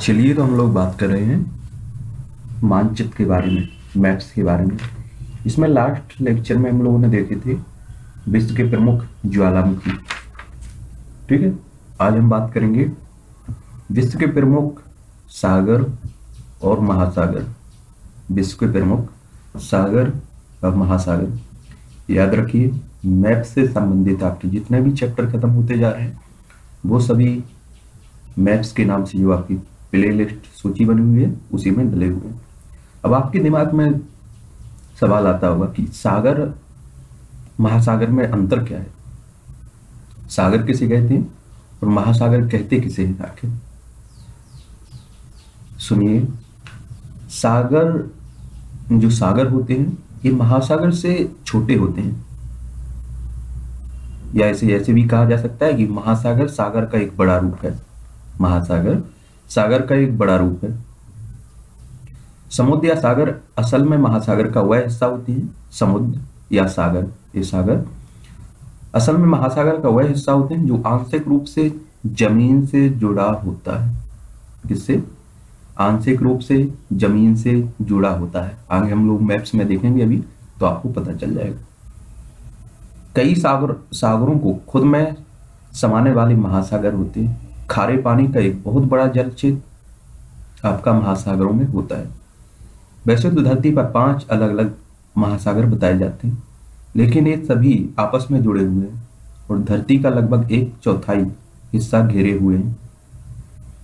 चलिए तो हम लोग बात कर रहे हैं मानचित्र के बारे में, मैप्स के बारे में। इसमें लास्ट लेक्चर में हम लोगों ने देखे थे विश्व के प्रमुख ज्वालामुखी। ठीक है? आज हम बात करेंगे विश्व के प्रमुख सागर और महासागर। विश्व के प्रमुख सागर और महासागर। याद रखिए मैप से संबंधित आपके जितने भी चैप्टर खत्म होते जा रहे हैं, वो सभी मैप्स के नाम से जो आपकी प्ले लिस्ट सूची बनी हुई है, उसी में डले हुए अब आपके दिमाग में सवाल आता होगा कि सागर, महासागर में अंतर क्या है? सागर किसे कहते हैं और महासागर कहते किसे हैं आखिर? सुनिए, सागर, जो सागर होते हैं, ये महासागर से छोटे होते हैं। या ऐसे ऐसे भी कहा जा सकता है कि महासागर सागर का एक बड़ा रूप है। महासागर सागर का एक बड़ा रूप है। समुद्र या सागर असल में महासागर का वह हिस्सा होती है। समुद्र या सागर, ये सागर। असल में महासागर का वह हिस्सा होते हैं जो आंशिक रूप से ज़मीन से जुड़ा होता है। किससे? आंशिक रूप से ज़मीन से जुड़ा होता है। आगे हम लोग मैप्स में देखेंगे अभी तो आपको पता चल जाएगा। कई सागर, सागरों को खुद में समाने वाले महासागर होते हैं। खारे पानी का एक बहुत बड़ा जल क्षेत्र आपका महासागरों में होता है। वैसे तो धरती पर पाँच अलग अलग महासागर बताए जाते हैं, लेकिन ये सभी आपस में जुड़े हुए हैं और धरती का लगभग एक चौथाई हिस्सा घेरे हुए हैं।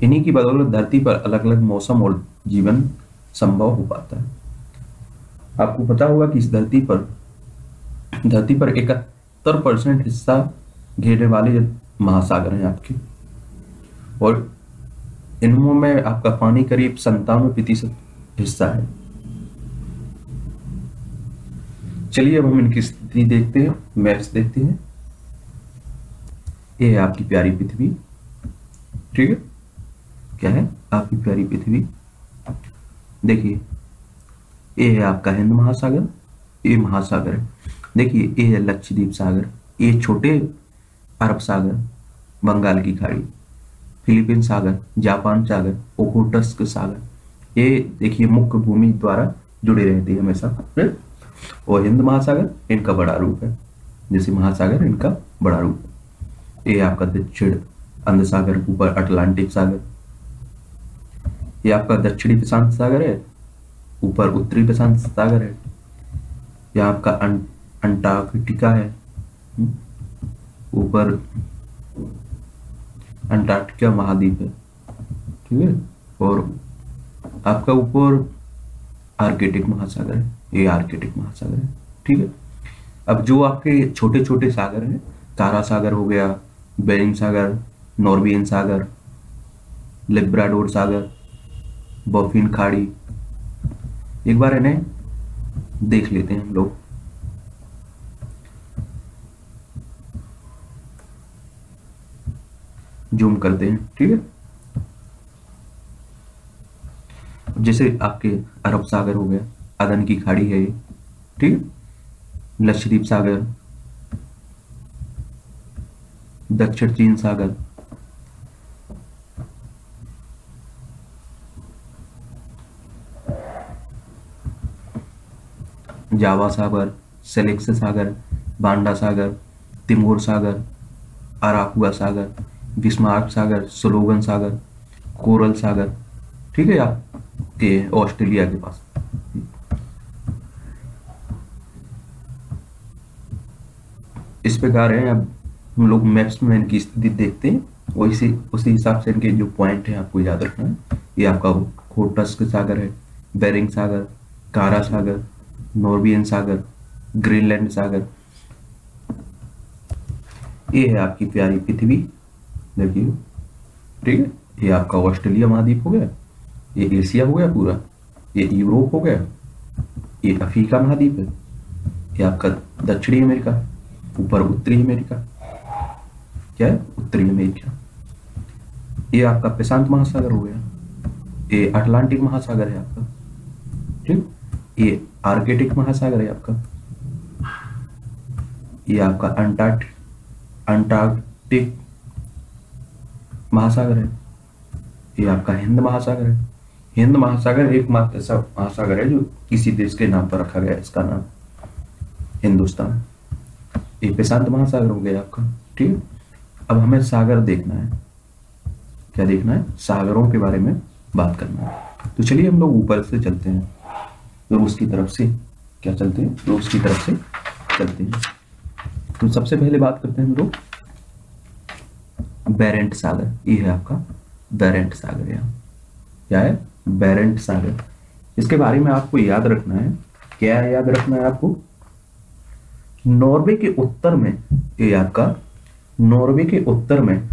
इन्हीं की बदौलत धरती पर अलग अलग मौसम और जीवन संभव हो पाता है। आपको पता होगा कि इस धरती पर धरती पर इकहत्तर परसेंट हिस्सा घेरने वाले महासागर हैं आपके। और इनमें आपका पानी करीब संतानवे प्रतिशत हिस्सा है। चलिए अब हम इनकी स्थिति देखते हैं, मैप्स देखते हैं। ये आपकी प्यारी पृथ्वी, ठीक है? क्या है आपकी प्यारी पृथ्वी? देखिए, ये है आपका हिंद महासागर, ये महासागर है। देखिए, ये है लक्षद्वीप सागर, ये छोटे अरब सागर, बंगाल की खाड़ी। फिलीपीन सागर जापान सागर ओकोटस्क सागर। ये देखिए मुख्य भूमि द्वारा जुड़े रहते हैं हमेशा और हिंद महासागर इनका बड़ा रूप है। जैसे महासागर इनका बड़ा रूप है। ये आपका दक्षिण अंध सागर ऊपर अटलांटिक सागर। ये आपका दक्षिणी प्रशांत सागर है। ऊपर उत्तरी प्रशांत सागर है। यह आपका अंटार्कटिका है। हम्म, ऊपर अंटार्कटिका महाद्वीप है। ठीक है? और आपका ऊपर आर्केटिक महासागर है। ये आर्केटिक महासागर है। ठीक है? अब जो आपके छोटे छोटे सागर हैं, तारा सागर हो गया, बेरिंग सागर, नॉर्वियन सागर, लिब्राडोर सागर बॉफिन खाड़ी। एक बार इन्हें देख लेते हैं हम लोग। जूम करते हैं ठीक है? जैसे आपके अरब सागर हो गया, अदन की खाड़ी है ये, ठीक है? लक्षद्वीप सागर, दक्षिण चीन सागर, जावा सागर, सेलेक्स सागर बांडा सागर, तिमोर सागर, अराकुआ सागर बिस्मार्क सागर, स्लोगन सागर, कोरल सागर, ठीक है आपके ऑस्ट्रेलिया के पास। इस प्रकार है, अब हम लोग मैप्स में इनकी स्थिति देखते हैं। वैसे उसी हिसाब से इनके जो पॉइंट है, आपको याद रखना है। ये आपका खोटस्क सागर है बेरिंग सागर कारा सागर नॉर्बियन सागर ग्रीनलैंड सागर। ये है आपकी प्यारी पृथ्वी। देखिए, ठीक है? ये आपका ऑस्ट्रेलिया महाद्वीप हो गया, ये एशिया हो गया पूरा, ये यूरोप हो गया, ये अफ्रीका महाद्वीप है, ये आपका दक्षिणी अमेरिका, ऊपर उत्तरी अमेरिका, क्या है? उत्तरी अमेरिका। ये आपका प्रशांत महासागर हो गया, ये अटलांटिक महासागर है आपका, ठीक? ये आर्केटिक महासागर है आपका, ये आपका अंटार्कटिक अंटार्कटिक महासागर है। ये आपका हिंद महासागर है। हिंद महासागर एकमात्र ऐसा महासागर है जो किसी देश के नाम पर रखा गया इसका नाम हिंदुस्तान ये प्रशांत महासागर हो गया आपका, ठीक अब हमें सागर देखना है। क्या देखना है? सागरों के बारे में बात करना है। तो चलिए हम लोग ऊपर से चलते हैं। रूस की तरफ़ से क्या चलते हैं? रूस की तरफ़ से चलते हैं। तो सबसे पहले बात करते हैं हम लोग बैरेंट सागर ये है आपका बैरेंट सागर यहाँ। क्या है? बैरेंट सागर इसके बारे में आपको याद रखना है। क्या याद रखना है आपको? नॉर्वे के उत्तर में, ये आपका, नॉर्वे के उत्तर में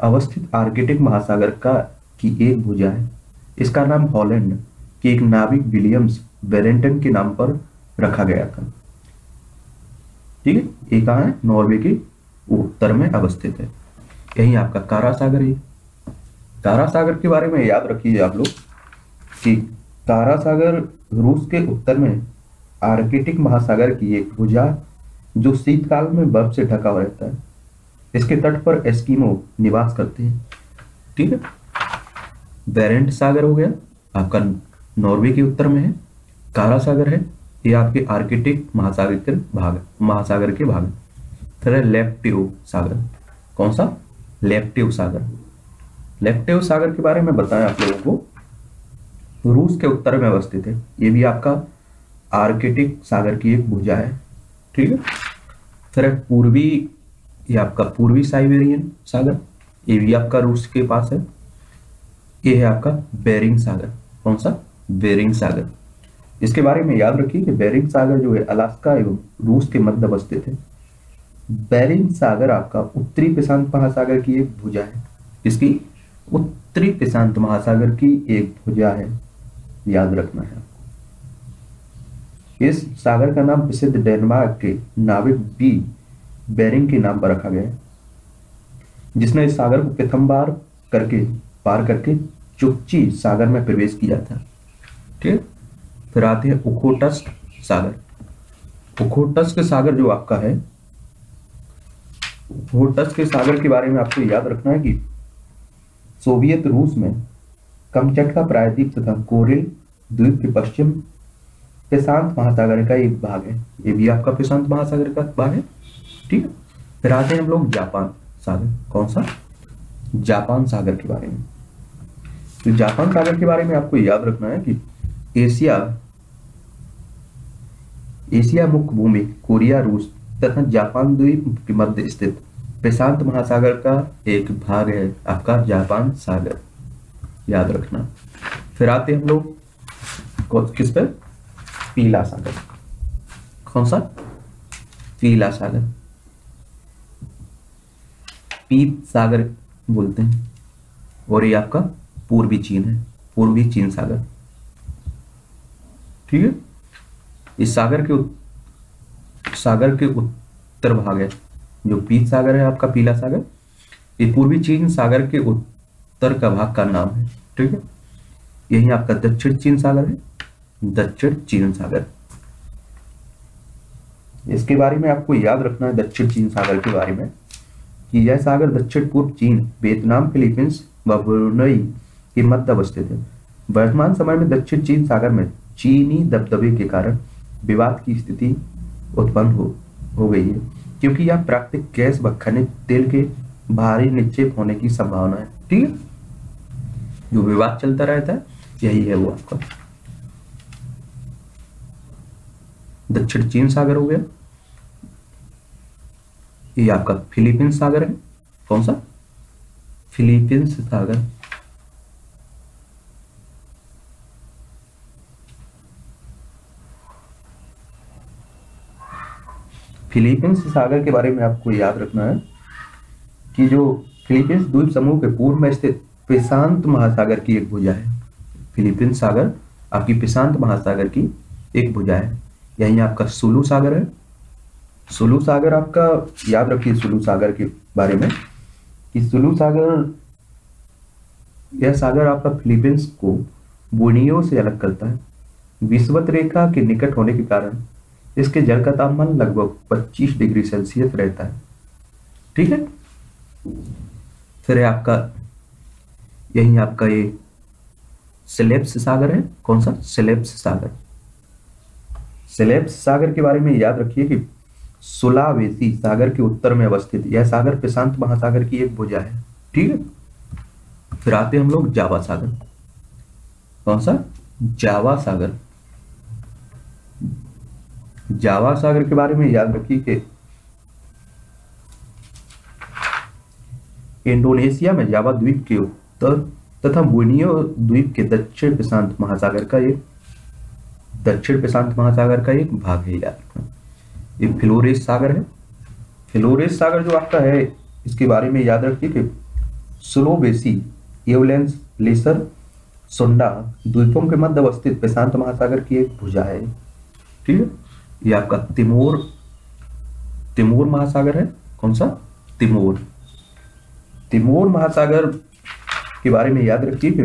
अवस्थित आर्कटिक महासागर का की एक भुजा है। इसका नाम हॉलैंड, के एक नाविक विलियम्स वेरेंटन के नाम पर रखा गया था। ठीक है? ये कहा है? नॉर्वे के उत्तर में अवस्थित है। यही आपका कारा सागर है। कारा सागर के बारे में याद रखिए आप लोग कि कारा सागर रूस के उत्तर में आर्कटिक महासागर की एक भुजा जो शीतकाल में बर्फ़ से ढका हुआ रहता है, इसके तट पर एस्किमो निवास करते हैं। ठीक है? बैरेंट सागर हो गया। आपका नॉर्वे के उत्तर में है। कारा सागर है। ये आपके आर्कटिक महासागर के भाग महासागर के भाग फिर है लेप्टिव सागर। कौन सा? लेप्टिव सागर। लेप्टिव सागर के बारे में बताएँ आप लोगों को। रूस के उत्तर में अवस्थित है। ये भी आपका आर्कटिक सागर की एक भुजा है। ठीक है? फिर पूर्वी, ये आपका पूर्वी साइबेरियन सागर। ये भी आपका रूस के पास है। ये है आपका बेरिंग सागर। कौन सा? बेरिंग सागर। इसके बारे में याद रखिए कि बेरिंग सागर जो है अलास्का एवं रूस के मध्य अवस्थित है। बेरिंग सागर आपका उत्तरी प्रशांत महासागर की एक भुजा है। इसकी उत्तरी प्रशांत महासागर की एक भुजा है। याद रखना है इस सागर का नाम प्रसिद्ध डेनमार्क के नाविक बी बेरिंग के नाम पर रखा गया है, जिसने इस सागर को प्रथम बार करके, पार करके चुपची सागर में प्रवेश किया था। ठीक? फिर आते हैं उखोटस्क सागर। उखोटस्क सागर जो आपका है उखोटस्क सागर के बारे में आपको याद रखना है कि सोवियत रूस में कमचटका प्रायद्वीप तथा कोरिल, द्वीप के पश्चिम प्रशांत महासागर का एक भाग है। ये भी आपका प्रशांत महासागर का भाग है। ठीक है? फिर आते हैं हम लोग जापान सागर। कौन सा? जापान सागर के बारे में। तो जापान सागर के बारे में आपको याद रखना है कि एशिया एशिया मुख्य भूमि कोरिया, रूस तथा जापान द्वीप के मध्य स्थित प्रशांत महासागर का एक भाग है आपका जापान सागर। याद रखना। फिर आते हम लोग किस पर पीला सागर। कौन सा? पीला सागर। पीत सागर बोलते हैं। और ये आपका पूर्वी चीन है। पूर्वी चीन सागर। ठीक है? इस सागर के सागर के उत्तर भाग है। जो पीत सागर है, आपका पीला सागर, ये पूर्वी चीन सागर के उत्तर का भाग का नाम है, ठीक है? यही आपका दक्षिण चीन सागर है, दक्षिण चीन सागर। इसके बारे में आपको याद रखना है दक्षिण चीन सागर के बारे में, कि यह सागर दक्षिण पूर्व चीन, वियतनाम, फिलीपींस व ब्रुनई के मध्य अवस्थित है। वर्तमान समय में दक्षिण चीन सागर में चीनी दबदबे के कारण विवाद की स्थिति उत्पन्न हो हो गई है। क्योंकि यह प्राकृतिक गैस व खनिज तेल के भारी निक्षेप होने की संभावना है। ठीक है? जो विवाद चलता रहता है, यही है वो आपका। दक्षिण चीन सागर हो गया। ये आपका फिलीपींस सागर है। कौन सा? फिलीपींस सागर। फिलीपींस सागर के बारे में आपको याद रखना है कि जो फिलीपींस द्वीप समूह के पूर्व में स्थित प्रशांत महासागर की एक भुजा है। फिलीपींस सागर आपकी प्रशांत महासागर की एक भुजा है। यही आपका सुलू सागर है। सुलू सागर आपका याद रखिए, सुलू सागर के बारे में कि सुलू सागर, यह सागर आपका फिलीपींस को बोनियो से अलग करता है। विश्वत रेखा के निकट होने के कारण इसके जल का तापमान लगभग 25 डिग्री सेल्सियस रहता है। ठीक है? फिर है आपका, यही आपका ये सिलेप्स सागर है। कौन सा? सिलेप्स सागर। सिलेप्स सागर के बारे में याद रखिए कि सुलावेसी सागर के उत्तर में अवस्थित, यह सागर प्रशांत महासागर की एक भुजा है। ठीक है? फिर आते हम लोग जावा सागर। कौन सा? जावा सागर। जावा सागर के बारे में याद रखिए कि इंडोनेशिया में जावा द्वीप के उत्तर तथा बोनियो द्वीप के दक्षिण प्रशांत महासागर का एक, दक्षिण प्रशांत महासागर का एक भाग है यार ये फ्लोरेस सागर है। फ्लोरेस सागर जो आपका है, इसके बारे में याद रखिए कि सुलोबेसी एवलेंस, लेसर, सोंडा द्वीपों के मध्य अवस्थित प्रशांत महासागर की एक भुजा है। ठीक है? ये आपका तिमोर तिमोर महासागर है? कौन सा? तिमोर। तिमोर महासागर के बारे में याद रखिए कि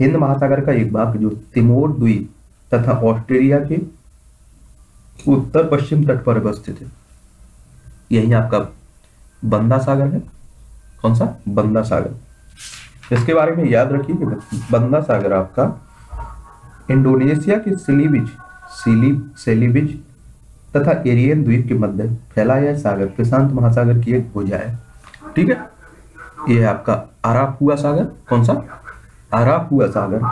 हिंद महासागर का एक भाग जो तिमोर, द्वीप तथा ऑस्ट्रेलिया के उत्तर पश्चिम तट पर अवस्थित है। यही आपका बंदा सागर है। कौन सा? बंदा सागर। इसके बारे में याद रखिए कि बंदा सागर आपका इंडोनेशिया के सिलीबिज, सिली, सेलिबिज तथा एरियन द्वीप के मध्य फैला यह सागर, प्रशांत महासागर की एक भुजा है ठीक है? ये है आपका आरापुआ सागर। कौन सा? आरापुआ सागर।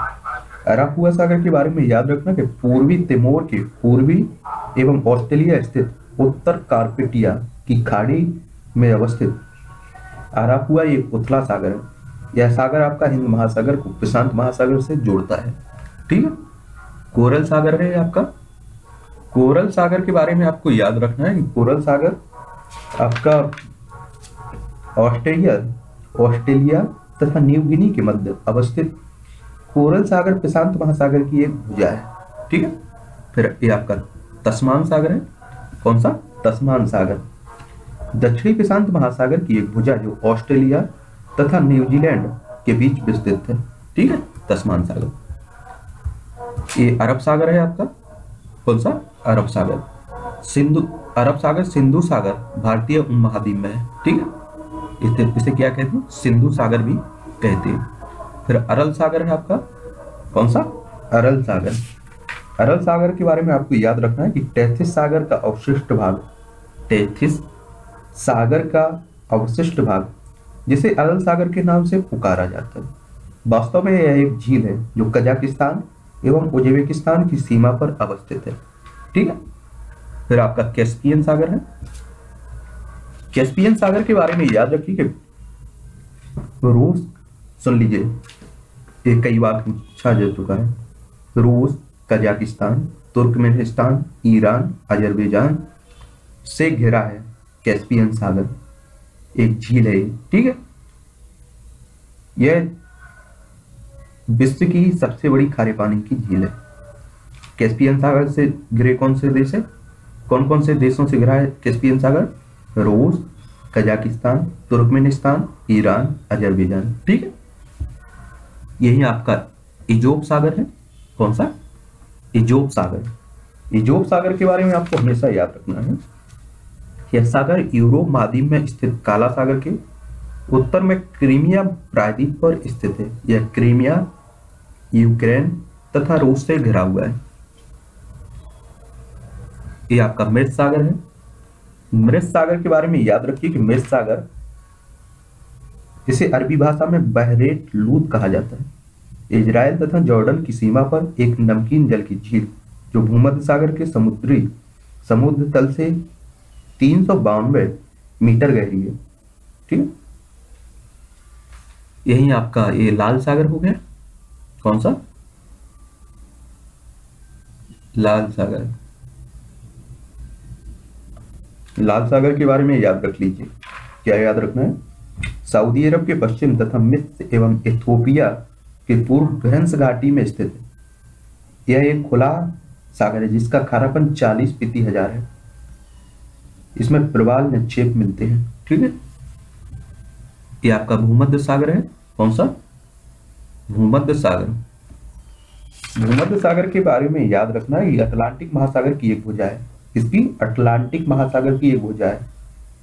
आरापुआ सागर के बारे में याद रखना कि पूर्वी तिमोर के पूर्वी एवं ऑस्ट्रेलिया स्थित उत्तर कार्पेटिया की खाड़ी में अवस्थित आरापुआ एक उथला सागर है। यह सागर आपका हिंद महासागर को प्रशांत महासागर से जोड़ता है। ठीक है? कोरल सागर है आपका। कोरल सागर के बारे में आपको याद रखना है कोरल सागर आपका ऑस्ट्रेलिया ऑस्ट्रेलिया तथा न्यू गिनी के मध्य अवस्थित कोरल सागर, प्रशांत महासागर की एक भुजा है, ठीक है? फिर ये आपका तस्मान सागर है। कौन सा? तस्मान सागर। दक्षिणी प्रशांत महासागर की एक भुजा जो ऑस्ट्रेलिया तथा न्यूजीलैंड के बीच विस्तृत है, ठीक है? तस्मान सागर। ये अरब सागर है आपका। कौन सा? अरब सागर। सिंधु, अरब सागर, सिंधु सागर भारतीय महाद्वीप में है, ठीक है? इसे इसे क्या कहते हैं? सिंधु सागर भी कहते हैं। फिर अरल सागर है आपका? कौन सा? अरल सागर। अरल सागर के बारे में आपको याद रखना है कि टेथिस सागर का अवशिष्ट भाग टेथिस सागर का अवशिष्ट भाग, जिसे अरल सागर के नाम से पुकारा जाता है। वास्तव में यह एक झील है जो कजाकिस्तान एवं उज्बेकिस्तान की सीमा पर अवस्थित है। ठीक है? फिर आपका कैस्पियन सागर है। कैस्पियन सागर के बारे में याद रखिए रूस सुन लीजिए ये कई बार पूछा जा चुका है। रूस कजाकिस्तान, तुर्कमेनिस्तान, ईरान, अजरबैजान से घिरा है कैस्पियन सागर। एक झील है ठीक है? यह विश्व की सबसे बड़ी खारे पानी की झील है। कैस्पियन सागर से घिरे कौन से देश है? कौन कौन से देशों से घिरा है कैस्पियन सागर? रूस, कजाकिस्तान, तुर्कमेनिस्तान, ईरान, अजरबैजान। ठीक है? यही आपका इजोब सागर है। कौन सा? इजोब सागर। इजोब सागर के बारे में आपको हमेशा याद रखना है यह सागर यूरोप महाद्वीप में स्थित काला सागर के उत्तर में क्रीमिया प्रायद्वीप पर स्थित है। यह क्रीमिया, यूक्रेन तथा रूस से घिरा हुआ है। यह आपका मृत सागर है। मृत सागर के बारे में याद रखिए कि मृत सागर इसे अरबी भाषा में बहरेट लूत कहा जाता है। इजराइल तथा जॉर्डन की सीमा पर एक नमकीन जल की झील, जो भूमध्य सागर के समुद्री समुद्र तल से तीन सौ बानवे मीटर गहरी है। ठीक है? यही आपका ये लाल सागर हो गया। कौन सा? लाल सागर। लाल सागर के बारे में याद रख लीजिए। क्या याद रखना है? सऊदी अरब के पश्चिम तथा मिस्र एवं इथोपिया के पूर्व भ्रंश घाटी में स्थित है। यह एक खुला सागर है, जिसका खारापन चालीस पीती हज़ार है। इसमें प्रवाल निक्षेप मिलते हैं। ठीक है? ये आपका भूमध्य सागर है। कौन सा? भूमध्य सागर। भूमध्य सागर के बारे में याद रखना है अटलांटिक महासागर की एक भुजा है। इसकी अटलांटिक महासागर की एक भुजा है,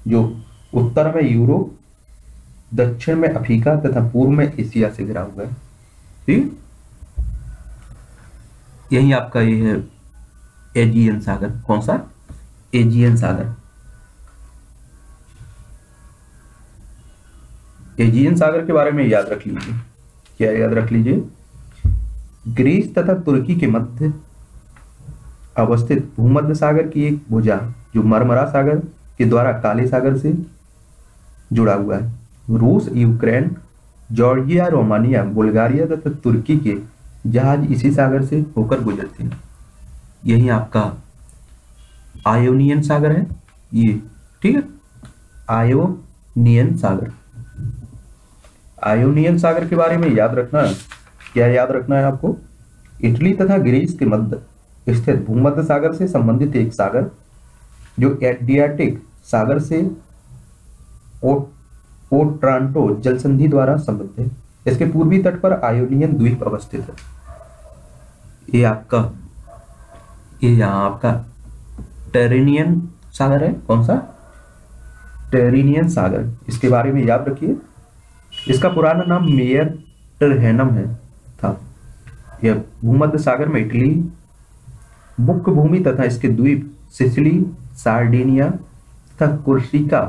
जो उत्तर में यूरोप, दक्षिण में अफ्रीका तथा पूर्व में एशिया से घिरा हुआ है। ठीक यही आपका ये है एजियन सागर। कौन सा? एजियन सागर। एजियन सागर के बारे में याद रख लीजिए। क्या याद रख लीजिए? ग्रीस तथा तुर्की के मध्य अवस्थित भूमध्य सागर की एक भुजा, जो मरमरा सागर के द्वारा काले सागर से जुड़ा हुआ है। रूस, यूक्रेन, जॉर्जिया, रोमानिया, बुल्गारिया तथा तुर्की के जहाज़ इसी सागर से होकर गुजरते हैं। यही आपका आयोनियन सागर है? ये, ठीक है? आयोनियन सागर। आयोनियन सागर के बारे में याद रखना है क्या याद रखना है आपको? इटली तथा ग्रीस के मध्य स्थित भूमध्य सागर से संबंधित एक सागर, जो एडियाटिक सागर से ओट्रांटो जल संधि द्वारा संबद्ध है। इसके पूर्वी तट पर आयोनियन द्वीप अवस्थित है। ये आपका, ये यहाँ आपका टेरिनियन सागर है? कौन सा? टेरिनियन सागर। इसके बारे में याद रखिए। इसका पुराना नाम मेयर टरहैनम है। था। यह भूमध्य सागर में इटली मुख्य भूमि तथा इसके द्वीप सिसिली, सार्डिनिया तथा कुर्सिका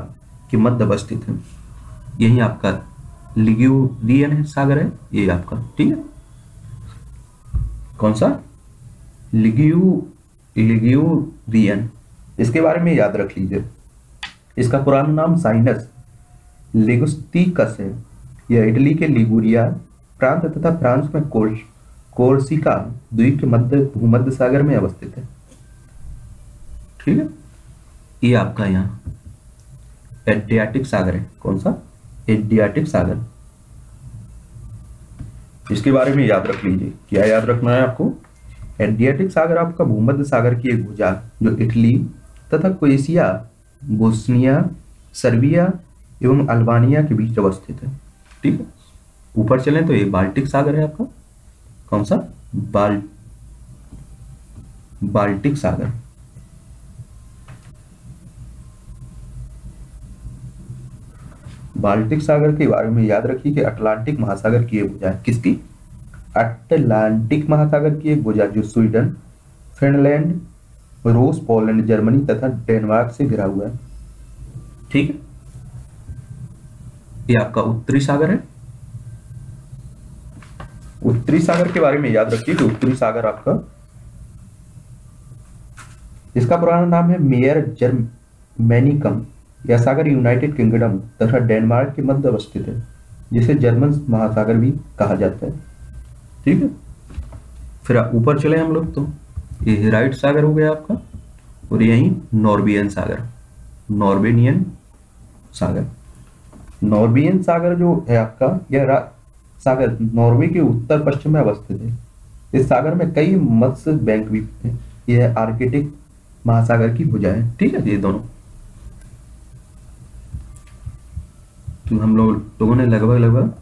के मध्य अवस्थित है। यही आपका लिग्यूरियन सागर है, ये आपका, ठीक है? कौन सा? लिग्यू, लिग्यूरियन। इसके बारे में याद रख लीजिए। इसका पुराना नाम साइनस लिगुस्टिकस है। यह इटली के लिगुरिया प्रांत तथा फ्रांस में कोर्स कोर्सिका द्वीप के मध्य, भूमध्य सागर में अवस्थित है। ठीक है? ये आपका यहाँ एडियाटिक सागर है। कौन सा? एडियाटिक सागर। इसके बारे में याद रख लीजिए। क्या याद रखना है आपको? एडियाटिक सागर आपका भूमध्य सागर की एक भुजा, जो इटली तथा क्वेसिया बोस्निया, सर्बिया एवं अल्बानिया के बीच अवस्थित है। ठीक है? ऊपर चले तो ये बाल्टिक सागर है आपका। कौन सा? बाल, बाल्टिक सागर। बाल्टिक सागर के बारे में याद रखिए कि अटलांटिक महासागर की एक भुजा किसकी? अटलांटिक महासागर की एक भुजा जो स्वीडन, फिनलैंड, रूस, पोलैंड, जर्मनी तथा डेनमार्क से घिरा हुआ है। ठीक है? ये आपका उत्तरी सागर है। उत्तरी सागर के बारे में याद रखिए कि उत्तरी सागर आपका। इसका पुराना नाम है मेयर जर्मेनिकम यह सागर यूनाइटेड किंगडम, तथा डेनमार्क के मध्य अवस्थित है, जिसे जर्मन महासागर भी कहा जाता है। ठीक है? फिर ऊपर चले हम लोग तो। ये हेराइट सागर हो गया आपका, और यही नॉर्बियन सागर, नॉर्बेनियन सागर। नॉर्बियन सागर जो है आपका, यह सागर, नॉर्वे के उत्तर पश्चिम में अवस्थित है। इस सागर में कई मत्स्य बैंक भी है। यह आर्किटिक महासागर की भुजा है। ठीक है, ये दोनों। तो हम लोग, लोगों ने लगभग लगभग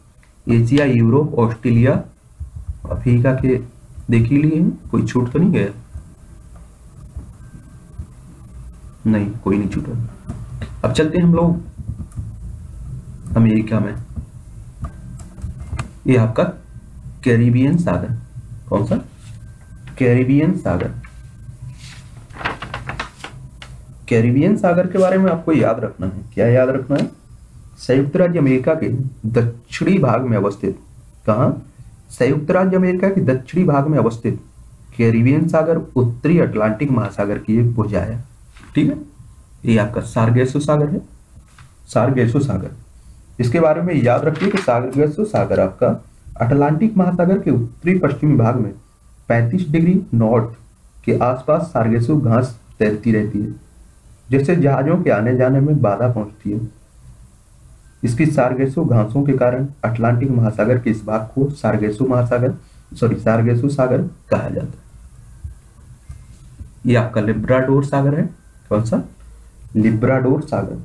एशिया, यूरोप, ऑस्ट्रेलिया, अफ्रीका के देख ही लिए कोई छूट तो नहीं गया? नहीं, कोई नहीं छूटा। अब चलते हैं हम लोग। अमेरिका में? ये आपका कैरिबियन सागर। कौन सा? कैरिबियन सागर। कैरिबियन सागर के बारे में आपको याद रखना है। क्या याद रखना है? संयुक्त राज्य अमेरिका के दक्षिणी भाग में अवस्थित। कहा? संयुक्त राज्य अमेरिका के दक्षिणी भाग में अवस्थित। कैरिबियन सागर उत्तरी अटलांटिक महासागर की एक भुजा है ठीक है? ये आपका सार्गेसो सागर है। सार्गेसो सागर। इसके बारे में याद रखिए कि सार्गेसो सागर आपका अटलांटिक महासागर के उत्तरी पश्चिमी भाग में 35 डिग्री नॉर्थ के आसपास सार्गेसो घास तैरती रहती है, जिससे जहाजों के आने जाने में बाधा पहुँचती है। इसकी सार्गेसो घासों के कारण अटलांटिक महासागर के इस भाग को सार्गेसो महासागर, सॉरी सार्गेसो सागर कहा जाता है। ये आपका लिब्राडोर सागर है, कौन सा? लिब्राडोर सागर।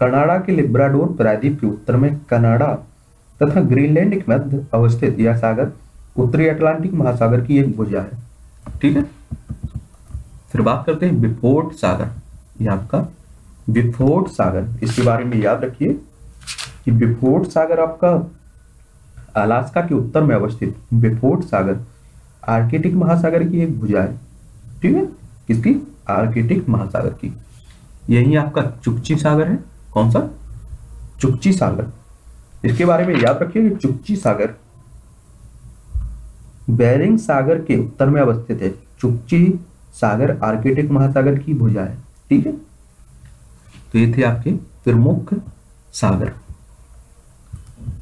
कनाडा के लिब्राडोर प्रायद्वीप के उत्तर में कनाडा तथा ग्रीनलैंड के मध्य अवस्थित यह सागर उत्तरी अटलांटिक महासागर की एक भुजा है। ठीक है? फिर बात करते हैं बिफोर्ट सागर। यह आपका बिफोर्ट सागर। इसके बारे में याद रखिए कि बिफोर्ड सागर आपका अलास्का के उत्तर में अवस्थित। बिफोर्ड सागर आर्केटिक महासागर की एक भुजा है। ठीक है? किसकी? आर्केटिक महासागर की। यही आपका चुपची सागर है। कौन सा? चुपची सागर। इसके बारे में याद रखिए कि चुकची सागर बैरिंग सागर के उत्तर में अवस्थित है। चुकची सागर आर्केटिक महासागर की भुजा है, ठीक है? तो ये थे आपके प्रमुख सागर,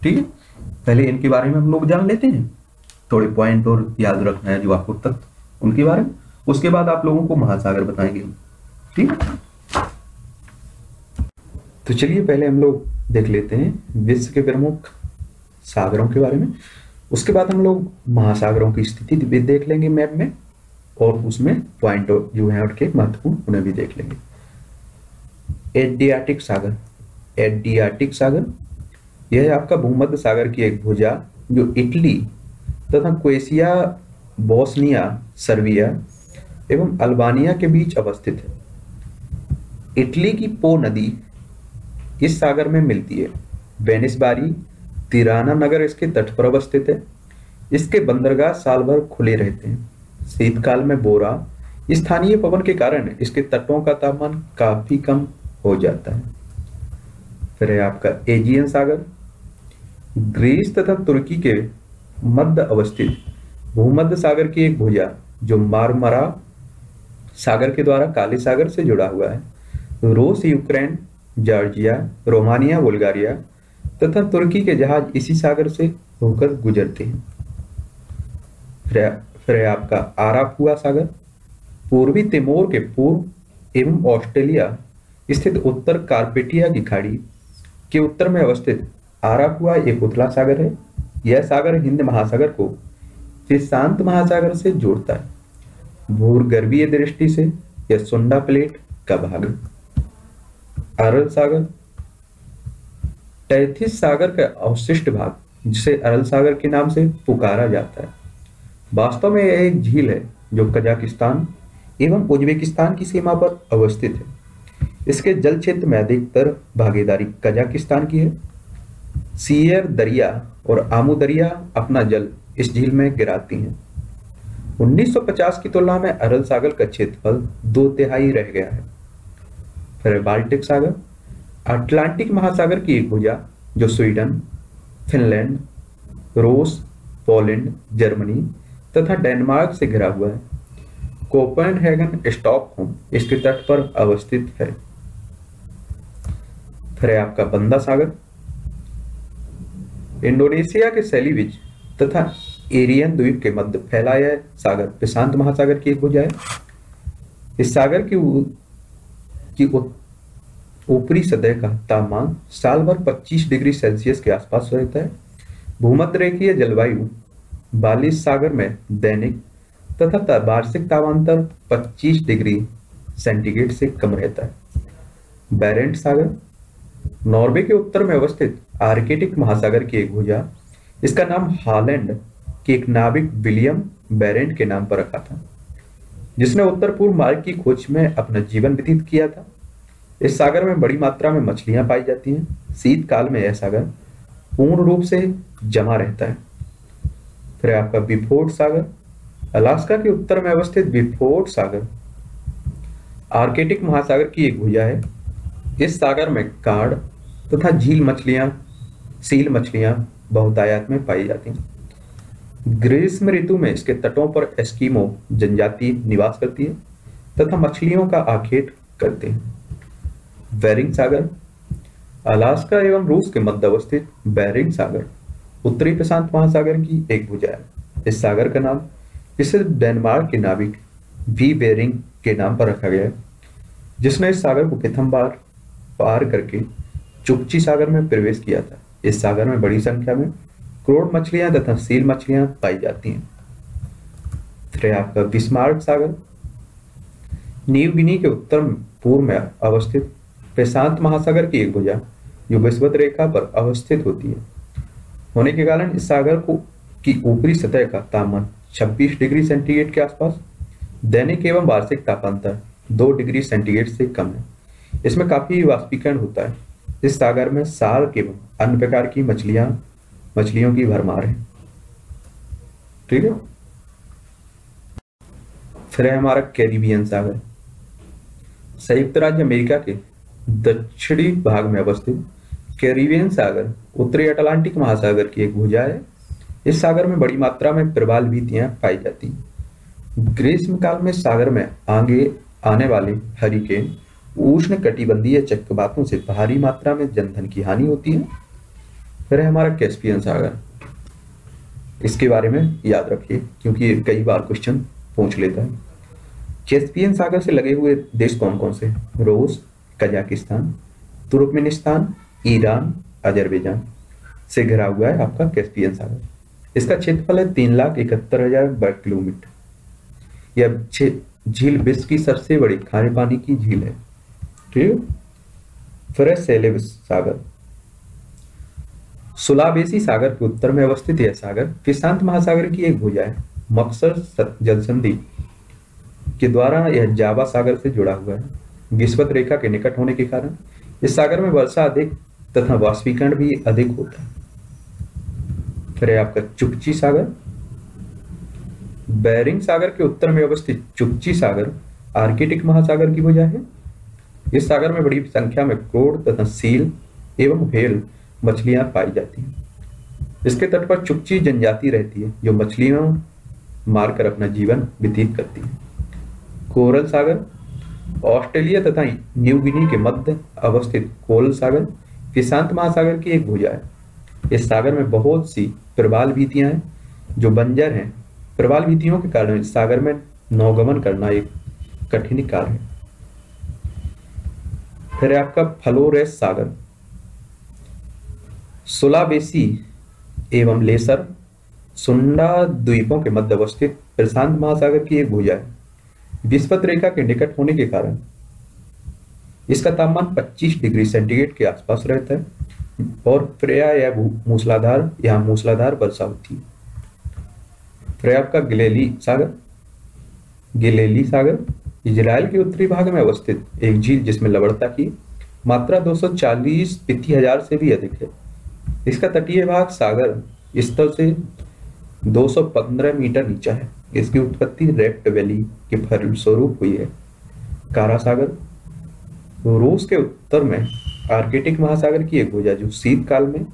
ठीक है? पहले इनके बारे में हम लोग जान लेते हैं। थोड़े पॉइंट और याद रखना है जो आपको तत्व उनके बारे में। उसके बाद आप लोगों को महासागर बताएँगे ठीक है? तो चलिए पहले हम लोग देख लेते हैं विश्व के प्रमुख सागरों के बारे में। उसके बाद हम लोग महासागरों की स्थिति भी देख लेंगे मैप में और उसमें पॉइंट जो है उनके महत्वपूर्ण उन्हें भी देख लेंगे। एडियाटिक सागर एडियाटिक सागर, यह आपका भूमध्य सागर की एक भुजा जो इटली तथा क्वेसिया बोस्निया, सर्बिया एवं अल्बानिया के बीच अवस्थित है। इटली की पो नदी इस सागर में मिलती है? वेनिस बारी तिराना नगर इसके तट पर अवस्थित है। इसके बंदरगाह साल भर खुले रहते हैं। शीतकाल में बोरा, स्थानीय पवन के कारण इसके तटों का तापमान काफ़ी कम हो जाता है। फिर है आपका एजियन सागर। ग्रीस तथा तुर्की के मध्य अवस्थित भूमध्य सागर की एक भुजा, जो मारमरा सागर के द्वारा काले सागर से जुड़ा हुआ है। रूस, यूक्रेन जॉर्जिया, रोमानिया, बुल्गारिया तथा तुर्की के जहाज़ इसी सागर से होकर गुजरते हैं। फिर आपका आरापुआ सागर। पूर्वी तिमोर के पूर्व एवं ऑस्ट्रेलिया स्थित उत्तर कार्पेटिया की खाड़ी के उत्तर में अवस्थित आरापुआ एक उथला सागर है। यह सागर हिंद महासागर को शांत महासागर से जोड़ता है। भूगर्भीय दृष्टि से यह सुंडा प्लेट का भाग है। अरल सागर। टैथिस सागर का अवशिष्ट भाग, जिसे अरल सागर के नाम से पुकारा जाता है। वास्तव में यह एक झील है, जो कजाकिस्तान एवं उज्बेकिस्तान की सीमा पर अवस्थित है। इसके जल क्षेत्र में अधिकतर भागीदारी कजाकिस्तान की है। सीयर दरिया और आमू दरिया अपना जल इस झील में गिराती हैं। 1950 की तुलना में अरल सागर का क्षेत्रफल दो तिहाई रह गया है। फिर बाल्टिक सागर, अटलांटिक महासागर की एक भुजा, जो स्वीडन, फिनलैंड, रूस, पोलैंड, जर्मनी तथा डेनमार्क से घिरा हुआ है। कोपेनहेगन स्टॉकहोम इसके तट पर अवस्थित है। फिर आपका बंदा सागर। इंडोनेशिया के सेलिविज तथा एरियन द्वीप के मध्य फैला यह सागर, प्रशांत महासागर की एक भुजा है। इस सागर की की ऊपरी सतह का तापमान साल भर 25 डिग्री सेल्सियस के आसपास रहता है। भूमध्य रेखीय जलवायु बालिस सागर में दैनिक तथा वार्षिक तापांतर 25 डिग्री सेंटीग्रेड से कम रहता है। बैरेंट सागर, नॉर्वे के उत्तर में अवस्थित आर्केटिक महासागर की एक भुजा, इसका नाम हालैंड के एक नाविक विलियम बैरेंट के नाम पर रखा था। जिसने उत्तर पूर्व मार्ग की खोज में अपना जीवन व्यतीत किया था। इस सागर में बड़ी मात्रा में मछलियाँ पाई जाती हैं। शीतकाल में यह सागर पूर्ण रूप से जमा रहता है। फिर आपका बिफोर्ड सागर, अलास्का के उत्तर में अवस्थित बिफोर्ड सागर। आर्केटिक महासागर की एक भुजा है। इस सागर में कार्ड तथा झील मछलियाँ, सील मछलियाँ बहुतायात में पाई जाती हैं। ग्रीष्म ऋतु में इसके तटों पर एस्कीमो जनजाति निवास करती है तथा मछलियों का आखेट करते हैं। बेरिंग सागर, अलास्का एवं रूस के मध्य अवस्थित बेरिंग सागर, उत्तरी प्रशांत महासागर की एक भुजा है इस सागर का नाम, इसे डेनमार्क के नाविक वी बेरिंग के नाम पर रखा गया है, जिसने इस सागर को प्रथम बार पार करके चुपची सागर में प्रवेश किया था। इस सागर में बड़ी संख्या में करोड़ मछलियाँ तथा सील मछलियाँ पाई जाती हैं। फिर आपका बिस्मार्क सागर। न्यू गिनी के उत्तर पूर्व में अवस्थित प्रशांत महासागर की एक भुजा जो विश्वत रेखा पर अवस्थित होती है। होने के कारण इस सागर को, की ऊपरी सतह का तापमान 26 डिग्री सेंटीग्रेड के आसपास, दैनिक एवं वार्षिक तापांतर 2 डिग्री सेंटीग्रेड से कम है। इसमें काफ़ी वाष्पीकरण होता है। इस सागर में सार्क एवं अन्य प्रकार की मछलियाँ मछलियों की भरमार है। ठीक है? फिर है हमारा कैरिबियन सागर। संयुक्त राज्य अमेरिका के दक्षिणी भाग में अवस्थित कैरिबियन सागर, उत्तरी अटलांटिक महासागर की एक भुजा है। इस सागर में बड़ी मात्रा में प्रबाल बीतियाँ पाई जाती ग्रीष्म काल में सागर में आगे आने वाले हरिकेन उष्ण कटिबंधीय चक्रवातों से भारी मात्रा में जनधन की हानि होती है। फिर है हमारा कैस्पियन सागर इसके बारे में याद रखिए, क्योंकि कई बार क्वेश्चन पूछ लेता है। कैस्पियन सागर से लगे हुए देश कौन कौन से रूस, कजाकिस्तान, तुर्कमेनिस्तान, ईरान, अजरबैजान। से घिरा हुआ है आपका कैस्पियन सागर। इसका क्षेत्रफल है तीन लाख इकहत्तर हज़ार वर्ग किलोमीटर। यह झील विश्व की सबसे बड़ी खारे पानी की झील है। ठीक फिर है सेलेबस सागर। सुलाबेसी सागर के उत्तर में अवस्थित यह सागर प्रशांत महासागर की एक भुजा है, मक्सर जलसंधि, के द्वारा यह जावा सागर से जुड़ा हुआ है। विश्वत रेखा के निकट होने के कारण इस सागर में वर्षा अधिक तथा वाष्पीकरण भी अधिक होता है। फिर आपका चुपची सागर। बैरिंग सागर के उत्तर में अवस्थित चुपची सागर आर्किटिक महासागर की वजह है। इस सागर में बड़ी संख्या में क्रोड तथा सील एवं भेल मछलियाँ पाई जाती हैं। इसके तट पर चुपची जनजाति रहती है, जो मछलियों मारकर अपना जीवन व्यतीत करती है। कोरल सागर, ऑस्ट्रेलिया तथा न्यू गिनी के मध्य अवस्थित कोरल सागर प्रशांत महासागर की एक भुजा है। इस सागर में बहुत सी प्रबाल भीतियाँ हैं, जो बंजर हैं। प्रबाल भीतियों के कारण इस सागर में नौगमन करना एक कठिन कार्य है। फिर आपका फ्लोरेस सागर। सुलाबेसी एवं लेसर सुंडा द्वीपों के मध्य अवस्थित प्रशांत महासागर की एक भुजा है। विस्पत रेखा के निकट होने के कारण इसका तापमान 25 डिग्री सेंटीग्रेड के आसपास रहता है और प्रया या मूसलाधार यहाँ मूसलाधार वर्षा होती है। प्रया का गिलेली सागर गिलेली सागर, इजराइल के उत्तरी भाग में अवस्थित एक झील जिसमें लवणता की मात्रा 240 पिथी हज़ार से भी अधिक है। इसका तटीय भाग सागर स्तर से 215 मीटर नीचा है। इसकी उत्पत्ति रेप्ट वैली के फलस्वरूप हुई है। कारा सागर, रूस के उत्तर में आर्केटिक महासागर की एक भुजा जो शीतकाल में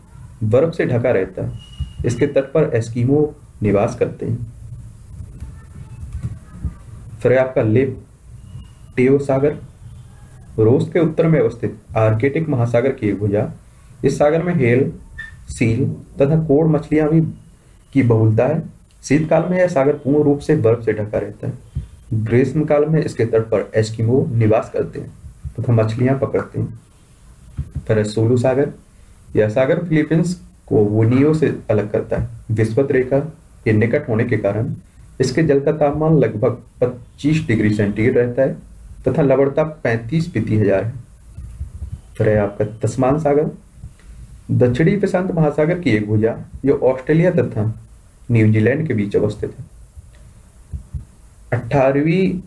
बर्फ़ से ढका रहता है, इसके तट पर एस्किमो निवास करते हैं। फिर आपका लेप टेओ सागर, रूस के उत्तर में अवस्थित आर्केटिक महासागर की एक भुजा। इस सागर में हेल सील तथा कोड़ मछलियाँ भी की बहुलता है। शीतकाल में यह सागर पूर्ण रूप से बर्फ़ से ढका रहता है। ग्रीष्म काल में इसके तट पर एस्किमो निवास करते हैं तथा मछलियाँ पकड़ते हैं। फिर सोलू सागर, यह सागर फिलीपींस को वुनियो से अलग करता है। विस्वत रेखा के निकट होने के कारण इसके जल का तापमान लगभग 25 डिग्री सेंटीग्रेड रहता है तथा लवणता 35 प्रति हज़ार है। फिर आपका तस्मान सागर दक्षिणी प्रशांत महासागर की एक भुजा, जो ऑस्ट्रेलिया तथा न्यूजीलैंड के बीच अवस्थित है। अठारहवीं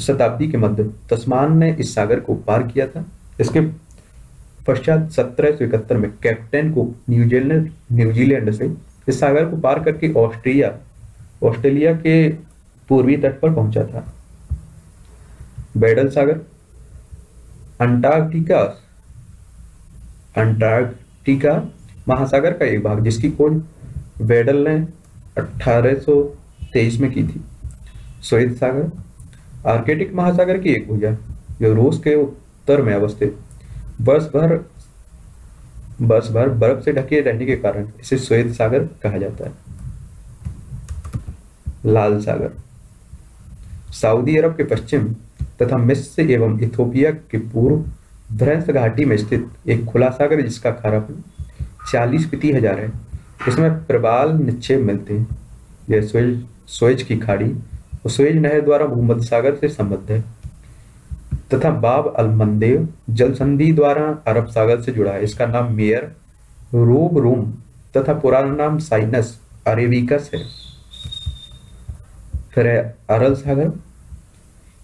शताब्दी के मध्य तस्मान ने इस सागर को पार किया था। इसके पश्चात सत्रह सौ इकहत्तर में कैप्टन को न्यूजीलैंड न्यूजीलैंड से इस सागर को पार करके ऑस्ट्रिया, ऑस्ट्रेलिया के पूर्वी तट पर पहुँचा था। बैडल सागर अंटार्कटिका अंटार्कटिका महासागर का एक भाग जिसकी खोज वेडल ने 1823 में की थी। श्वेत सागर, आर्केटिक महासागर की एक भुजा, जो रूस के उत्तर में अवस्थित। वर्ष भर वर्ष भर बर्फ़ से ढके रहने के कारण इसे श्वेत सागर कहा जाता है। लाल सागर, सऊदी अरब के पश्चिम तथा मिस्र एवं इथोपिया के पूर्व भ्रंश घाटी में स्थित एक खुला सागर जिसका खारापन चालीस प्रति हज़ार है। इसमें प्रबाल निक्षेप मिलते हैं। यह स्वेज स्वेज की खाड़ी और स्वेज नहर द्वारा भूमध्य सागर से संबद्ध है। तथा बाब अल मंदेव जल संधि द्वारा अरब सागर से जुड़ा है। इसका नाम मेयर रूब रूम तथा पुराना नाम साइनस अरेबिकस है। फिर है अरल सागर।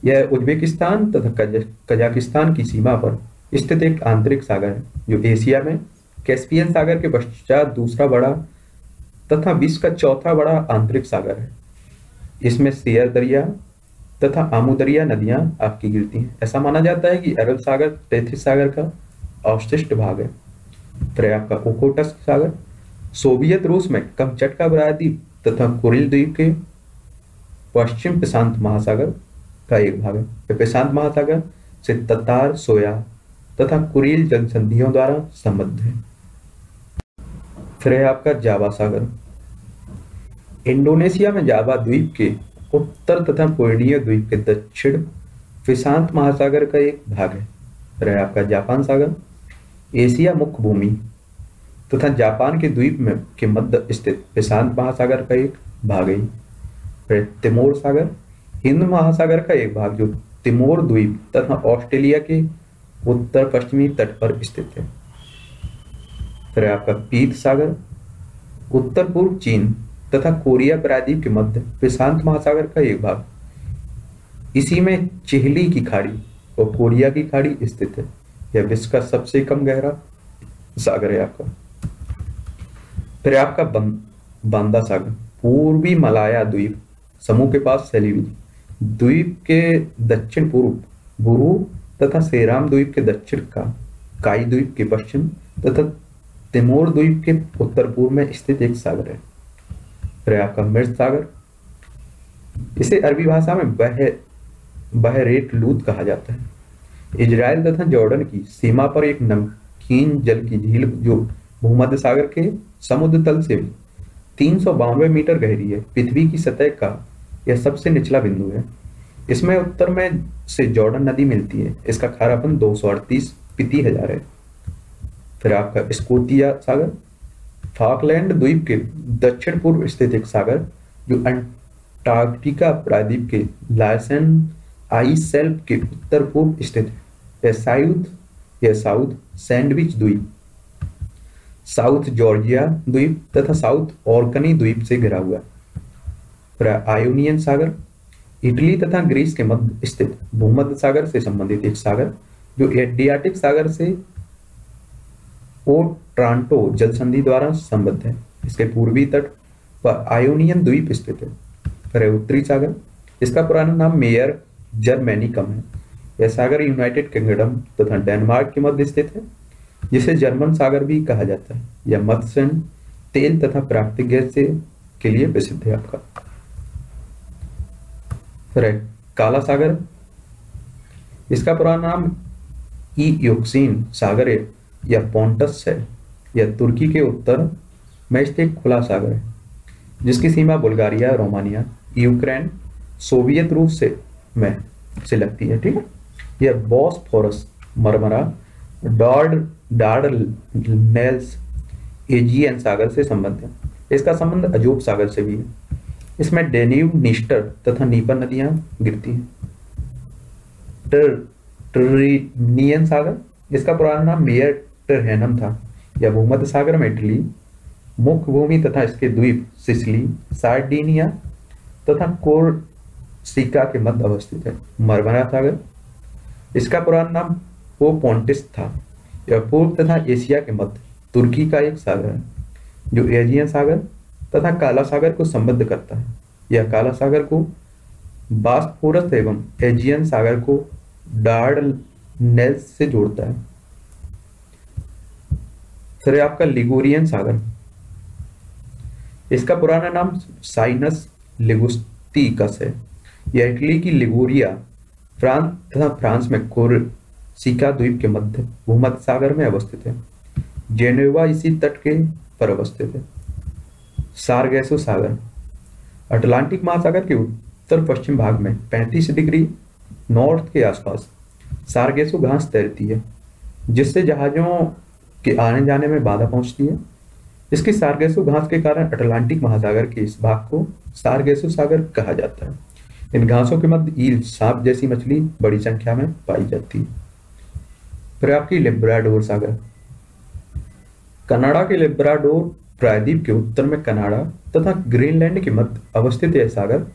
यह उज्बेकिस्तान तथा कजाकिस्तान की सीमा पर स्थित एक आंतरिक सागर है, जो एशिया में कैस्पियन सागर के पश्चात दूसरा बड़ा तथा विश्व का चौथा बड़ा आंतरिक सागर है। इसमें सियर दरिया तथा आमुदरिया नदियाँ आपकी गिरती हैं। ऐसा माना जाता है कि अरब सागर तैथिस सागर का अवशिष्ट भाग है। फिर आपका ओकोटस सागर, सोवियत रूस में कमचटका प्रायद्वीप तथा कुरिल द्वीप के पश्चिम प्रशांत महासागर का एक भाग है। प्रशांत महासागर से ततार सोया तथा कुरिल जनसंधियों द्वारा संबद्ध है। फिर है आपका जावा सागर। इंडोनेशिया में जावा द्वीप के उत्तर तथा पूर्णीय द्वीप के दक्षिण प्रशांत महासागर का एक भाग है। रहे आपका जापान सागर। एशिया मुख्य भूमि तथा जापान के द्वीप में के मध्य स्थित प्रशांत महासागर का एक भाग है। फिर तिमोर सागर। हिंद महासागर का एक भाग जो तिमोर द्वीप तथा ऑस्ट्रेलिया के उत्तर पश्चिमी तट पर स्थित है। फिर आपका पीत सागर उत्तर पूर्व चीन तथा कोरिया प्रायद्वीप के मध्य प्रशांत महासागर का एक भाग। इसी में चिहली की खाड़ी और कोरिया की खाड़ी स्थित है। यह विश्व का सबसे कम गहरा सागर है आपका। फिर आपका बांदा सागर, पूर्वी मलाया द्वीप समूह के पास हुई। द्वीप के दक्षिण पूर्व बुरु तथा सेराम द्वीप के दक्षिण का, काई द्वीप के पश्चिम तथा तिमोर द्वीप के उत्तर पूर्व में स्थित एक सागर है फिर आपका मृत सागर। इसे अरबी भाषा में बह, बहरेट लूत कहा जाता है। इजराइल तथा जॉर्डन की सीमा पर एक नमकीन जल की झील जो भूमध्य सागर के समुद्र तल से तीन सौ बानवे मीटर गहरी है, पृथ्वी की सतह का यह सबसे निचला बिंदु है। इसमें उत्तर में से जॉर्डन नदी मिलती है। इसका खारापन दो सौ अड़तीस पिति हज़ार। है फिर आपका स्कोतिया सागर, फॉकलैंड द्वीप के दक्षिण पूर्व स्थित एक सागर, जो अंटार्कटिका प्रायद्वीप के लायसन आइस सेल्फ के उत्तर पूर्व स्थित है। साउथ या साउथ सैंडविच द्वीप, साउथ जॉर्जिया द्वीप तथा साउथ ऑर्कनी द्वीप से घिरा हुआ आयोनियन सागर इटली तथा ग्रीस के मध्य स्थित भूमध्य सागर से संबंधित एक सागर, जो एडियाटिक सागर से ओ ट्रांटो जल संधि द्वारा संबद्ध है। इसके पूर्वी तट पर आयोनियन द्वीप स्थित है। फिर उत्तरी सागर इसका पुराना नाम मेयर जर्मेनिकम है। यह सागर यूनाइटेड किंगडम तथा डेनमार्क के मध्य स्थित है, जिसे जर्मन सागर भी कहा जाता है। यह मत्स्य तेल तथा प्राकृतिक गैस के लिए प्रसिद्ध है आपका। फिर काला सागर इसका पुराना नाम ई सागर है, या पोंटस है यह तुर्की के उत्तर में स्थित खुला सागर है, जिसकी सीमा बुल्गारिया, रोमानिया, यूक्रेन, सोवियत रूस से में से लगती है, ठीक है? यह बॉसफोरस मरमरा डॉर्ड डार्डनेल्स एजियन सागर से संबंध है। इसका संबंध अजूब सागर से भी है। इसमें डेन्यूब निस्टर तथा नीपर नदियाँ गिरती हैं। ट्रिनियन सागर, इसका पुराना नाम मेयर टरहैनम था। यह भूमध्य सागर में इटली, मुख्य भूमि तथा इसके द्वीप सिसली, सार्डिनिया तथा कोरसिका के मध्य अवस्थित है। मरमरा सागर, इसका पुराना नाम पोपोन्टिस था। यह पूर्व तथा एशिया के मध्य, तुर्की का एक सागर है, जो एजियन सागर तथा काला सागर को संबद्ध करता है। यह काला सागर को बास्फोरस एवं एजियन सागर को डार्ड नेल्स से जोड़ता है। फिर आपका लिगोरियन सागर। इसका पुराना नाम साइनस लिगुस्टिकस है। यह इटली की लिगोरिया, फ्रांस तथा फ्रांस में कोरसिका द्वीप के मध्य, भूमध्य सागर में अवस्थित है। जेनेवा इसी तट के पर अवस्थित है। सारगैसो सागर। अटलांटिक महासागर के उत्तर पश्चिम भाग में 35 डिग्री नॉर्थ के आसपास सारगेसो घास तैरती है, जिससे जहाजों के आने जाने में बाधा पहुँचती है। इसकी सारगेसो घास के कारण अटलांटिक महासागर के इस भाग को सारगेसो सागर कहा जाता है। इन घासों के मध्य ईल सांप जैसी मछली बड़ी संख्या में पाई जाती है। फिर आपकी लिब्राडोर सागर। कनाडा के लिब्राडोर प्रायद्वीप के उत्तर में कनाडा तथा ग्रीनलैंड के मध्य अवस्थित यह सागर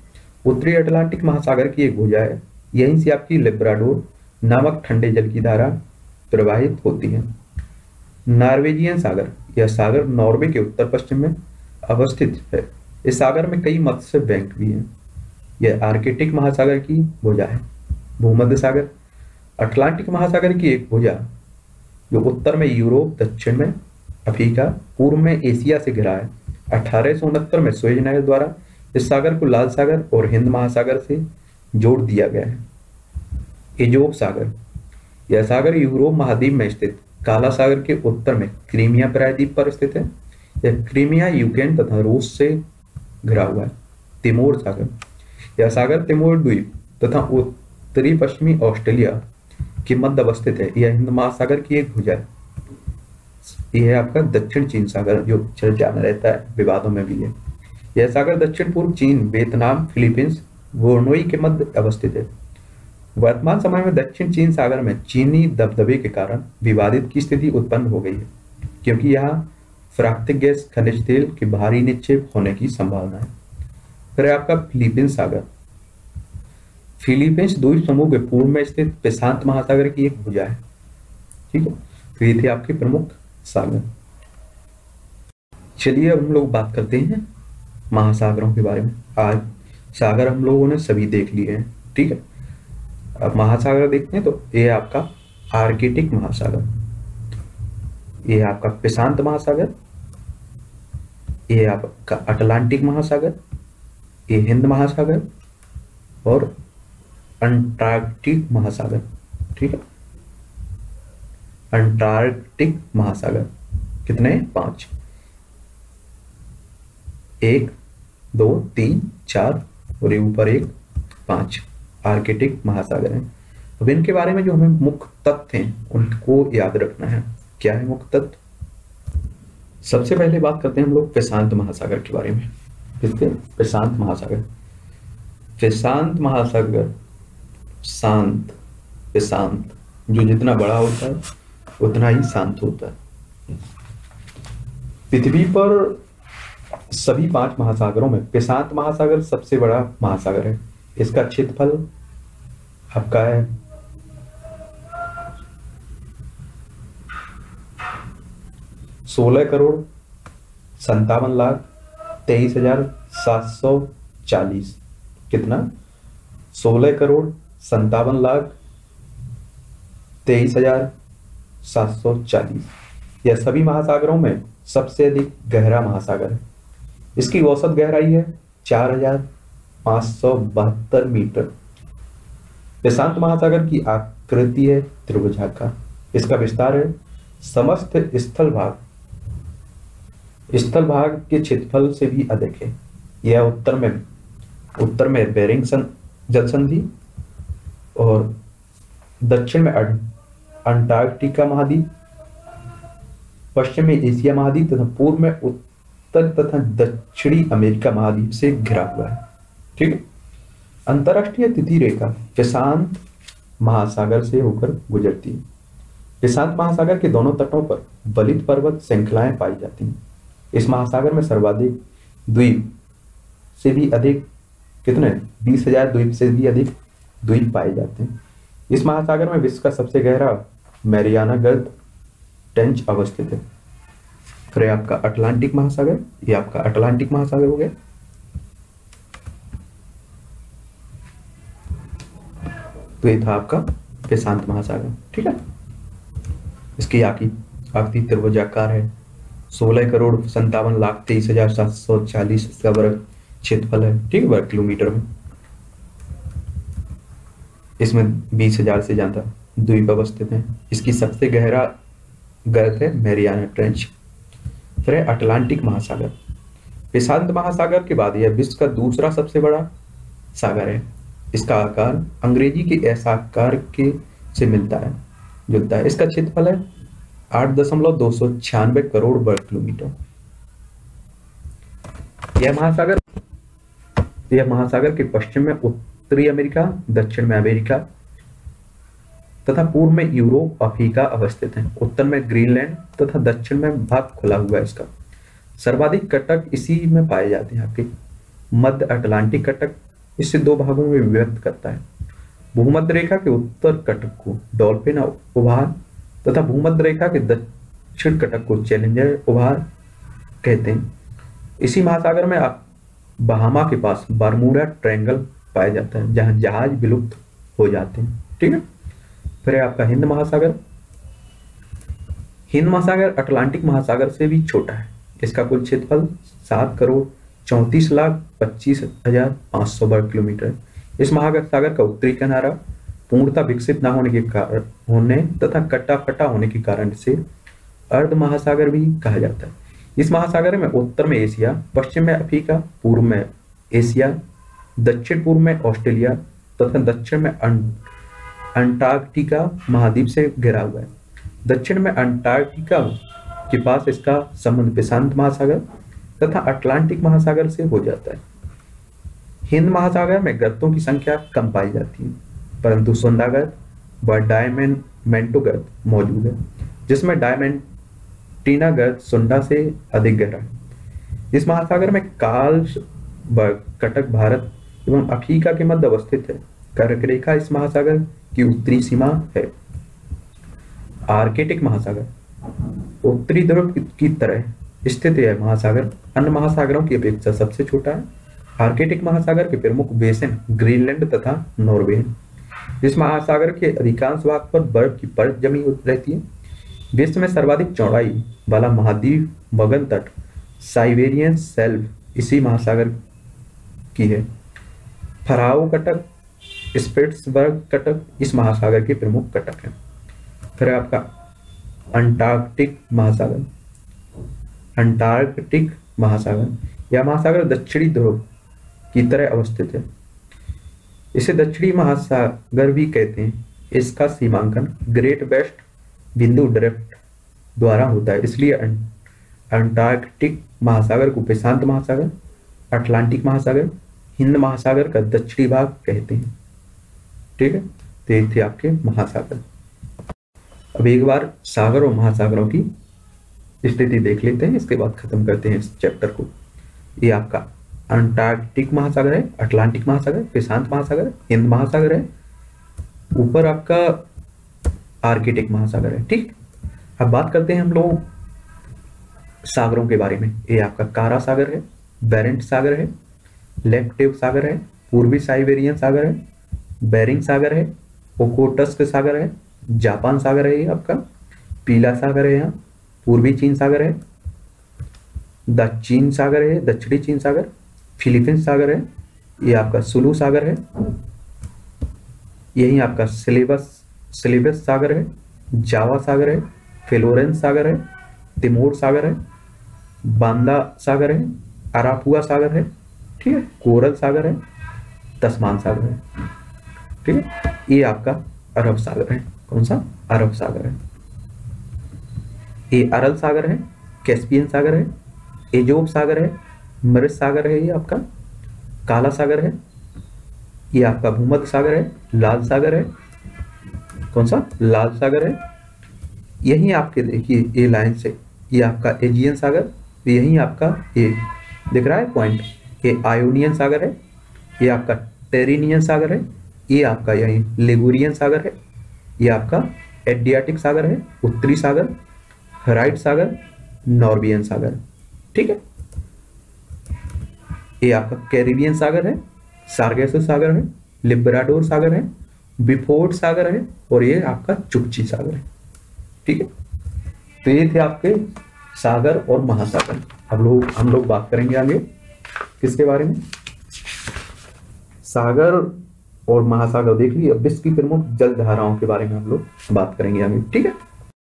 उत्तरी अटलांटिक महासागर की एक भुजा है। यहीं से आपकी लिब्राडोर नामक ठंडे जल की धारा प्रवाहित होती है। नॉर्वेजियन सागर, यह सागर नॉर्वे के उत्तर पश्चिम में अवस्थित है। इस सागर में कई मत्स्य बैंक भी हैं। यह आर्कटिक महासागर की भुजा है। भूमध्य सागर, अटलांटिक महासागर की एक भुजा, जो उत्तर में यूरोप, दक्षिण में अफ्रीका, पूर्व में एशिया से घिरा है। अठारह सौ उनहत्तर में सुएज नहर द्वारा इस सागर को लाल सागर और हिंद महासागर से जोड़ दिया गया है। इजोब सागर। यह सागर यूरोप महाद्वीप में स्थित काला सागर के उत्तर में क्रीमिया प्रायद्वीप पर स्थित है। यह क्रीमिया यूक्रेन तथा रूस से घिरा हुआ है। तिमोर सागर। यह सागर तिमोर द्वीप तथा उत्तरी पश्चिमी ऑस्ट्रेलिया के मध्य अवस्थित है। यह हिंद महासागर की एक भुजा है। यह है आपका दक्षिण चीन सागर, जो चर्चा में रहता है, विवादों में भी है। यह सागर दक्षिण पूर्व चीन, वियतनाम, फिलीपींस वोर्नोई के मध्य अवस्थित है। वर्तमान समय में दक्षिण चीन सागर में चीनी दबदबे के कारण विवादित की स्थिति उत्पन्न हो गई है, क्योंकि यहाँ प्राकृतिक गैस, खनिज तेल के भारी निक्षेप होने की संभावना है। फिर आपका फिलीपींस सागर। फिलीपींस द्वीप समूह के पूर्व में स्थित प्रशांत महासागर की एक भुजा है। ठीक है? तो ये थे आपके प्रमुख सागर। चलिए अब हम लोग बात करते हैं महासागरों के बारे में। आज सागर हम लोगों ने सभी देख लिए हैं, ठीक है? अब महासागर देखते हैं तो ये आपका आर्किटिक महासागर। ये आपका प्रशांत महासागर। ये आपका अटलांटिक महासागर। ये हिंद महासागर और अंटार्कटिक महासागर, ठीक है? अंटार्कटिक महासागर। कितने? पाँच। एक, दो, तीन, चार, और ये ऊपर एक, पाँच। आर्किटिक महासागर है। अब इनके बारे में जो हमें मुख्य तथ्य हैं, उनको याद रखना है। क्या है मुख्य तथ्य? सबसे पहले बात करते हैं हम लोग प्रशांत महासागर के बारे में। किसके प्रशांत महासागर। प्रशांत महासागर शांत, प्रशांत, जो जितना बड़ा होता है उतना ही शांत होता है। पृथ्वी पर सभी पाँच महासागरों में, प्रशांत महासागर सबसे बड़ा महासागर है। इसका क्षेत्रफल आपका है। सोलह करोड़ संतावन लाख तेईस हज़ार सात सौ चालीस। कितना? सोलह करोड़ संतावन लाख तेईस हज़ार सात सौ चालीस। यह सभी महासागरों में सबसे अधिक गहरा महासागर है। इसकी औसत गहराई है चार हज़ार पाँच सौ बहत्तर मीटर। प्रशांत महासागर की आकृति है त्रिभुजाकार। इसका विस्तार है समस्त स्थल भाग। स्थल भाग के क्षेत्रफल से भी अधिक है। यह उत्तर में उत्तर में बेरिंग जल संधि और दक्षिण में अंटार्कटिका महाद्वीप, पश्चिम में एशिया महाद्वीप तथा पूर्व में उत्तर तथा दक्षिणी अमेरिका महाद्वीप से घिरा हुआ है। ठीक है? अंतरराष्ट्रीय तिथि रेखा प्रशांत महासागर से होकर गुजरती है। प्रशांत महासागर के दोनों तटों पर बलित पर्वत श्रृंखलाएँ पाई जाती हैं। इस महासागर में सर्वाधिक द्वीप से भी अधिक, कितने? बीस हज़ार द्वीप से भी अधिक द्वीप पाए जाते हैं। इस महासागर में विश्व का सबसे गहरा मैरियाना गर्द टेंच अवस्थित है। फिर आपका अटलांटिक महासागर, ये आपका अटलांटिक महासागर हो गया। तो ये था आपका प्रशांत महासागर, ठीक है? इसकी आकी आकृति त्रिभुजाकार है। सोलह करोड़ संतावन लाख तेईस हज़ार सात सौ चालीस इसका वर्ग क्षेत्रफल है, ठीक है? वर्ग किलोमीटर में। इसमें बीस हज़ार से ज़्यादा। द्वीप अवस्थित है। इसकी सबसे गहरा गर्त है मेरियाना ट्रेंच, फिर अटलांटिक महासागर। प्रशांत महासागर के बाद यह विश्व का दूसरा सबसे बड़ा सागर है। इसका आकार अंग्रेज़ी के ऐसा आकार के से मिलता है जुलता है। इसका क्षेत्रफल है आठ दशमलव दो सौ छियानवे करोड़ वर्ग किलोमीटर। यह महासागर यह महासागर के पश्चिम में उत्तरी अमेरिका, दक्षिण में अमेरिका तथा पूर्व में यूरोप, अफ्रीका अवस्थित है। उत्तर में ग्रीनलैंड तथा दक्षिण में भाग खुला हुआ है इसका। सर्वाधिक कटक इसी में पाए जाते हैं आपके। मध्य अटलांटिक कटक इसे दो भागों में विभक्त करता है। भूमध्य रेखा के उत्तर कटक को डॉल्फिन उभार तथा भूमध्य रेखा के दक्षिण कटक को चैलेंजर उभार कहते हैं। इसी महासागर में आप बहामा के पास बारमूडा ट्रायंगल पाया जाता है, जहाँ जहाज़ विलुप्त हो जाते हैं। ठीक है? फिर है आपका हिंद महासागर। हिंद महासागर अटलांटिक महासागर से भी छोटा है। इसका कुल क्षेत्रफल सात करोड़ चौंतीस लाख पच्चीस हज़ार पाँच सौ वर्ग किलोमीटर है। इस महासागर का उत्तरी किनारा पूर्णता विकसित न होने के कारण होने तथा कट्टा फटा होने के कारण से अर्ध महासागर भी कहा जाता है। इस महासागर में उत्तर में एशिया, पश्चिम में अफ्रीका, पूर्व में एशिया, दक्षिण पूर्व में ऑस्ट्रेलिया तथा दक्षिण में अंटार्कटिका महाद्वीप से घिरा हुआ है। दक्षिण में अंटार्कटिका के पास इसका संबंध प्रशांत महासागर तथा अटलांटिक महासागर से हो जाता है। हिंद महासागर में गर्तों की संख्या कम पाई जाती है, परंतु सुंदागर्त व डायमेंटोगर्त मौजूद है, जिसमें डायमेंट टीना गर्त सुंडा से अधिक गहरा है। इस महासागर में काल कटक, भारत एवं अफ्रीका के मध्य अवस्थित है। कर्क रेखा इस महासागर की उत्तरी सीमा है। आर्केटिक महासागर, उत्तरी ध्रुव की तरह स्थित है महासागर अन्य महासागरों की अपेक्षा सबसे छोटा है। आर्केटिक महासागर के प्रमुख बेसिन ग्रीनलैंड तथा नॉर्वे है। इस महासागर के अधिकांश भाग पर बर्फ़ की परत जमी रहती है। विश्व में सर्वाधिक चौड़ाई वाला महाद्वीप मगन तट, साइबेरियन सेल्फ, इसी महासागर की है। फराओ कटक स्पिट्सबर्ग कटक इस महासागर के प्रमुख कटक है। फिर आपका अंटार्कटिक महासागर। अंटार्कटिक महासागर। यह महासागर दक्षिणी ध्रुव की तरह अवस्थित है। इसे दक्षिणी महासागर भी कहते हैं। इसका सीमांकन ग्रेट वेस्ट बिंदु ड्रिफ्ट द्वारा होता है। इसलिए अंटार्कटिक महासागर को प्रशांत महासागर, अटलांटिक महासागर, हिंद महासागर का दक्षिणी भाग कहते हैं। ठीक है? तो थे आपके महासागर। अब एक बार सागर और महासागरों की स्थिति देख लेते हैं, इसके बाद खत्म करते हैं इस चैप्टर को। ये आपका अंटार्कटिक महासागर है अटलांटिक महासागर, प्रशांत महासागर, हिंद महासागर है, ऊपर आपका आर्किटिक महासागर है, ठीक? अब बात करते हैं हम लोग सागरों के बारे में। ये आपका कारा सागर है बेरेंट सागर है लेफ्टिव सागर है, पूर्वी साइबेरियन सागर है बेरिंग सागर है ओकोटस्क सागर है जापान सागर है ये आपका पीला सागर है यहाँ पूर्वी चीन सागर है दक्षिण सागर है दक्षिणी चीन सागर फिलीपींस सागर है ये आपका सुलू सागर है यही आपका सिलेबस सिलेबस सागर है जावा सागर है फ्लोरेंस सागर है तिमोर सागर है बांदा सागर है अरापुआ सागर है ठीक है कोरल सागर है तस्मान सागर है ठीक है? ये आपका अरब सागर है। कौन सा? अरब सागर है। ये अरल सागर है, कैस्पियन सागर है एजोब सागर है मृत सागर है, ये आपका काला सागर है, ये आपका भूमध्य सागर है, लाल सागर है। कौन सा? लाल सागर है। यही आपके देखिए, ये लाइन से, ये आपका एजियन सागर, यही आपका ये दिख रहा है, पॉइंट। ये आयोनियन सागर है, ये आपका टेरिनियन सागर है ये आपका यही लिगुरियन सागर है, ये आपका एडियाटिक सागर है, उत्तरी सागर हराइट सागर नॉर्बियन सागर, ठीक है? ये आपका कैरिबियन सागर है सार्गेसो सागर है लिब्राडोर सागर है बिफोर्ड सागर है और ये आपका चुपची सागर है, ठीक है? तो ये थे आपके सागर और महासागर। अब लोग, हम लोग बात करेंगे आगे किसके बारे में? सागर और महासागर देख लीजिए विश्व की प्रमुख जल धाराओं के बारे में हम लोग बात करेंगे अभी ठीक है?